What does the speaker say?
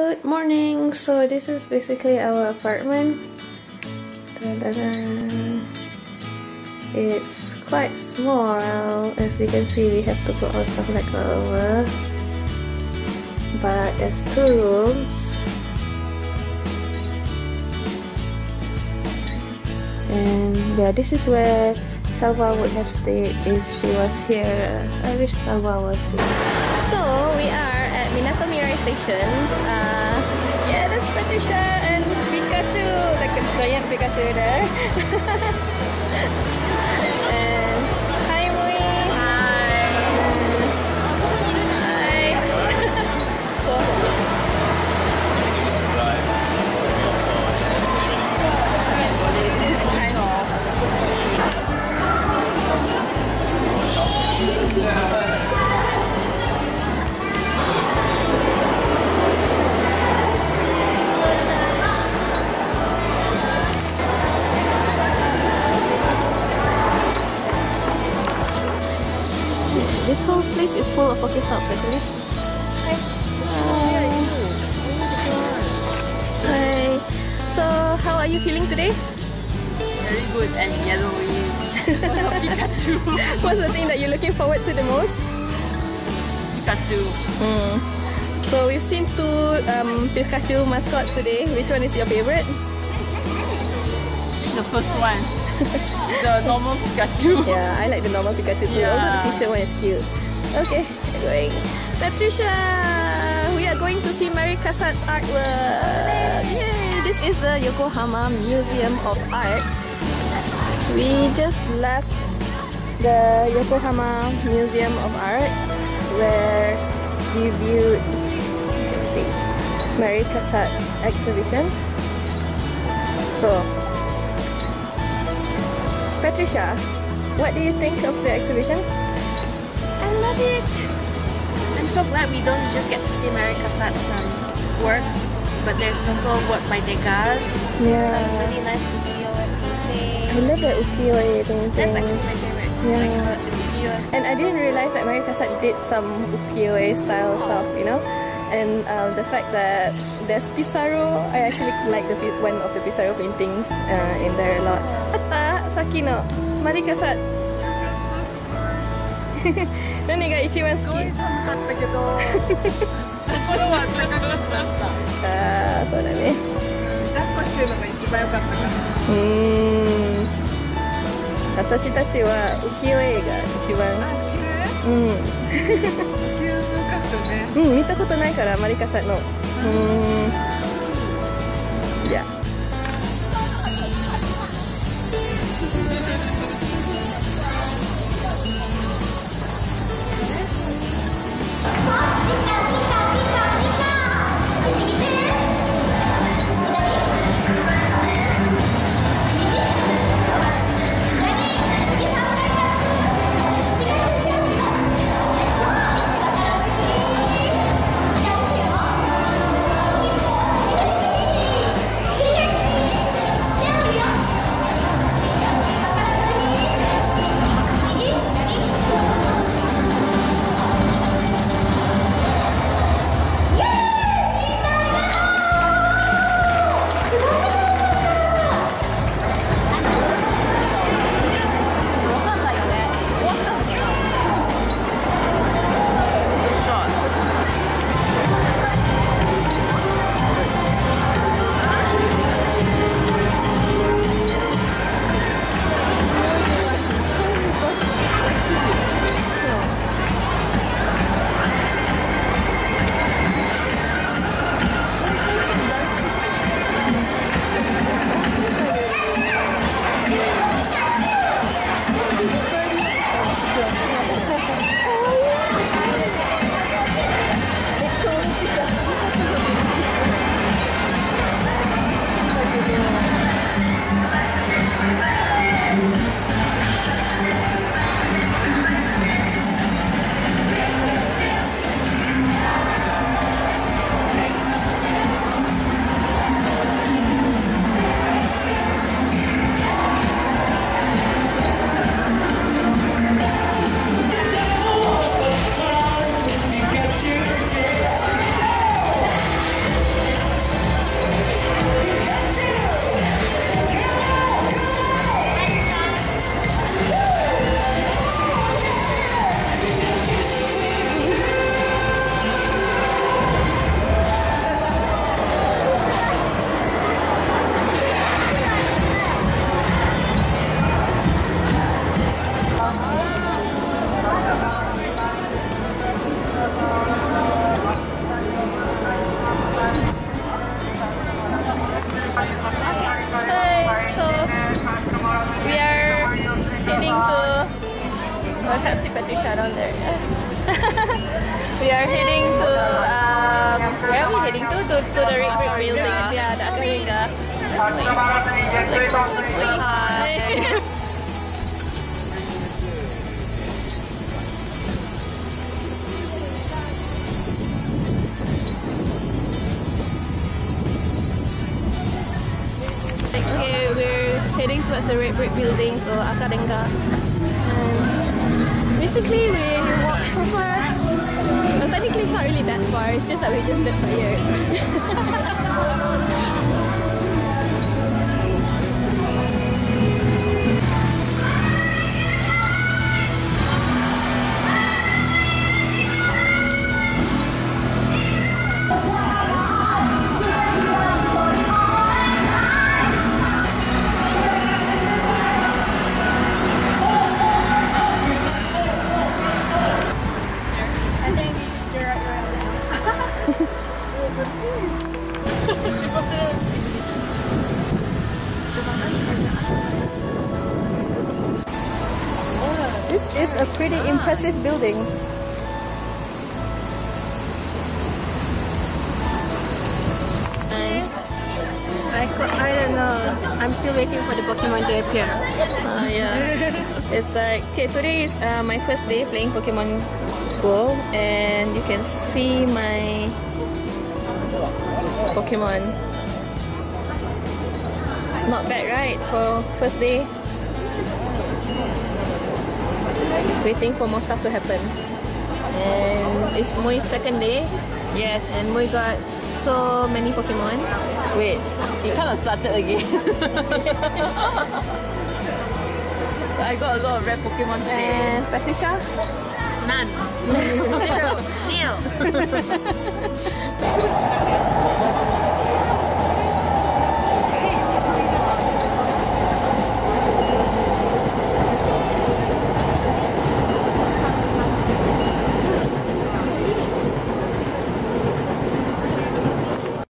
Good morning. So this is basically our apartment. It's quite small. As you can see, we have to put our stuff like over. But there's two rooms. And yeah, this is where Salva would have stayed if she was here. I wish Salva was here. So we are Minato Mirai Station. Uh, yeah, there's Patricia and Pikachu, like a giant Pikachu there. place is full of Pokestops actually. Hi. Hi. So, how are you feeling today? Very good and yellowy. Pikachu. What's the thing that you're looking forward to the most? Pikachu. Hmm. So we've seen two um, Pikachu mascots today. Which one is your favorite? The first one. the normal Pikachu. Yeah, I like the normal Pikachu too. Yeah. Although the t-shirt one is cute. Okay, we're going. Patricia, we are going to see Mary Cassatt's artwork. Yay! This is the Yokohama Museum of Art. We just left the Yokohama Museum of Art where we viewed see, Mary Cassatt exhibition. So, Patricia, what do you think of the exhibition? It. I'm so glad we don't just get to see Mary Cassatt's um, work, but there's also work by Degas. Yeah. Some really nice ukiyo-e painting. I love the ukiyo-e paintings. That's actually my favorite. Yeah. Like uh. And I didn't realize that Mary Cassatt did some ukiyo-e style stuff, you know? And um, the fact that there's Pissarro, I actually like the one of the Pissarro paintings uh, in there a lot. Atta, Sakino, Mary Cassatt. 何が一番好き？寒かったけど、心は高かった。ああ、そうだね。抱っこしてるのが一番良かったから。うーん。私たちは浮世絵が一番。うん。ね。うん、見たことないから、マリカさんの。うーん。じゃ are heading to um, where are we heading to? To, to the Red Brick Buildings. Yeah, the Akarenga. That's going. Hi. Okay, we're heading towards the Red Brick Buildings or Akarenga. Um, basically, we walked so far. Technically, it's not really that far. It's just that we're just a bit tired. This is a pretty impressive building. I, I don't know. I'm still waiting for the Pokemon to appear. Uh, yeah. it's like okay. Today is uh, my first day playing Pokemon Go, and you can see my Pokemon. Not bad, right? For first day. Waiting for more stuff to happen. And it's my second day. Yes. And we got so many Pokemon. Wait, you kind of started again. I got a lot of rare Pokemon today. And Patricia? None. Zero. Nil.